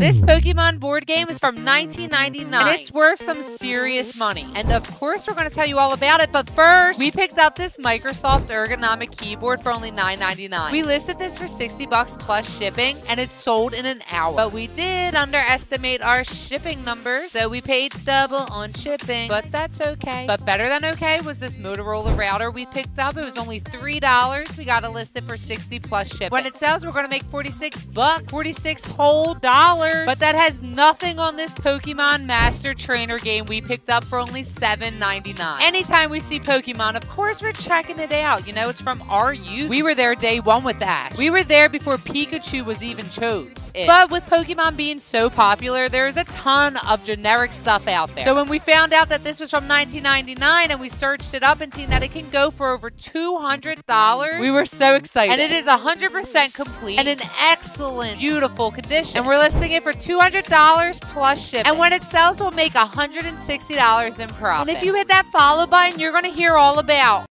This mm-hmm. Pokemon board game is from 1999, and it's worth some serious money. And of course, we're going to tell you all about it, but first, we picked up this Microsoft ergonomic keyboard for only $9.99. We listed this for 60 bucks plus shipping, and it sold in an hour. But we did underestimate our shipping numbers, so we paid double on shipping, but that's okay. But better than okay was this Motorola router we picked up. It was only $3. We got to list it listed for 60 plus shipping. When it sells, we're going to make 46 bucks, 46 whole dollars. But that has nothing on this Pokemon Master Trainer game we picked up for only $7.99. Anytime we see Pokemon, of course we're checking it out. You know, it's from our youth. We were there day one with that. We were there before Pikachu was even chose. It. But with Pokemon being so popular, there's a ton of generic stuff out there. So when we found out that this was from 1999 and we searched it up and seen that it can go for over $200, we were so excited. And it is 100% complete and in excellent, beautiful condition. And we're listing it for $200 plus shipping. And when it sells, we'll make $160 in profit. And if you hit that follow button, you're going to hear all about